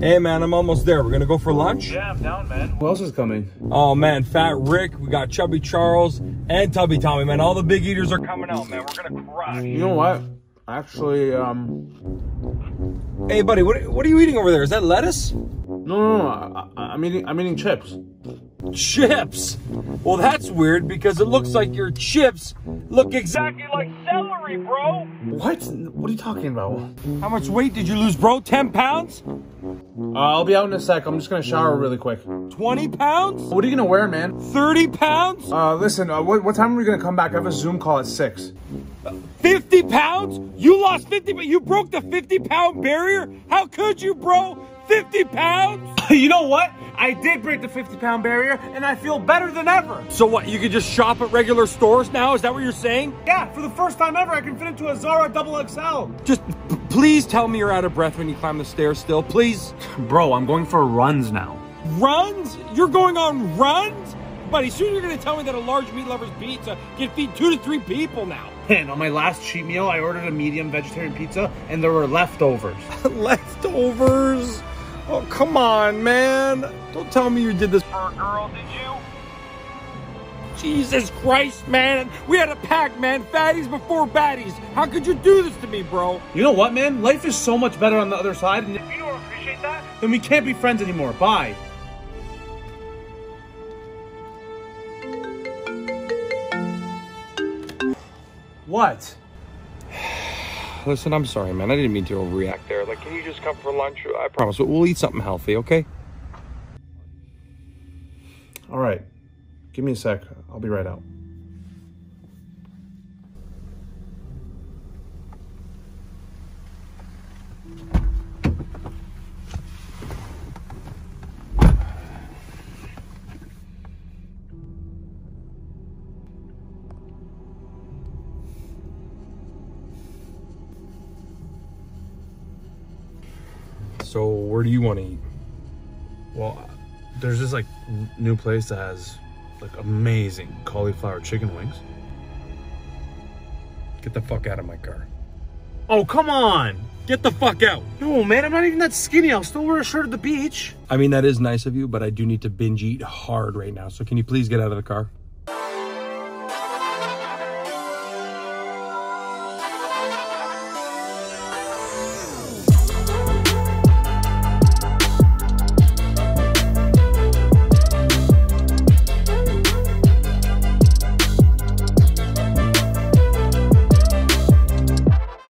Hey man, I'm almost there. We're gonna go for lunch? Yeah, I'm down, man. Who else is coming? Oh man, Fat Rick, we got Chubby Charles, and Tubby Tommy, man. All the big eaters are coming out, man. We're gonna crush. You know what? Actually, um, Hey buddy, what, what are you eating over there? Is that lettuce? no, no, no. I, I'm eating. I'm eating chips. Chips. Well, that's weird because it looks like your chips look exactly like celery, bro. What? What are you talking about? How much weight did you lose, bro? 10 pounds? Uh, I'll be out in a sec. I'm just gonna shower really quick. 20 pounds? What are you gonna wear, man? 30 pounds? Uh, listen. Uh, what, what time are we gonna come back? I have a Zoom call at six. 50 pounds? You lost 50, but you broke the 50 pound barrier? How could you, bro? 50 pounds? you know what? I did break the 50 pound barrier, and I feel better than ever. So what, you can just shop at regular stores now? Is that what you're saying? Yeah, for the first time ever, I can fit into a Zara Double XL. Just please tell me you're out of breath when you climb the stairs still, please. Bro, I'm going for runs now. Runs? You're going on runs? Buddy, soon you're gonna tell me that a large meat lover's pizza can feed two to three people now. And on my last cheat meal, I ordered a medium vegetarian pizza, and there were leftovers. Leftovers? Oh, come on, man. Don't tell me you did this for a girl, did you? Jesus Christ, man. We had a pact, man. Fatties before baddies. How could you do this to me, bro? You know what, man? Life is so much better on the other side, and if you don't appreciate that, then we can't be friends anymore. Bye. What? Listen, I'm sorry, man. I didn't mean to overreact there. Like, can you just come for lunch? I promise. We'll eat something healthy, okay? All right. Give me a sec. I'll be right out. So, where do you want to eat? Well, there's this like new place that has like amazing cauliflower chicken wings. Get the fuck out of my car. Oh, come on. Get the fuck out. No, man, I'm not even that skinny. I'll still wear a shirt at the beach. I mean, that is nice of you, but I do need to binge eat hard right now. So, can you please get out of the car?